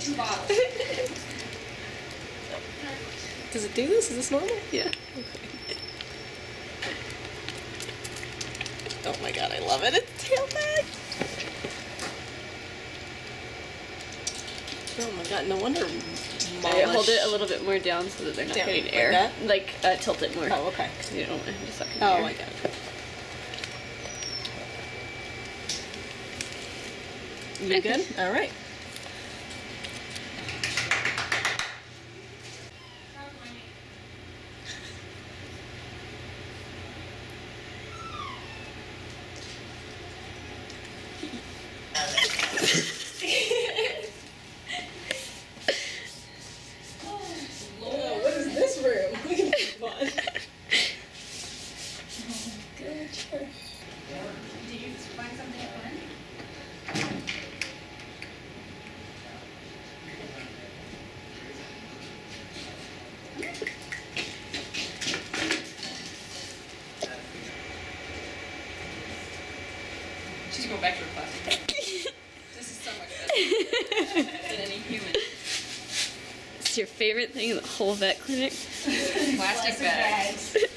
get two bottles. Does it do this? Is this normal? Yeah. Oh my god, I love it. It's tail back. Oh my god, no wonder. I hold it a little bit more down so that they're not Down, getting like air. that? Like uh, tilt it more. Oh, okay. So you don't want him to suck in Oh, air. I got it. You good? All right. Did you find something fun? She's going back to her plastic. this is so much better than any human. It's your favorite thing in the whole vet clinic. Plastic bags.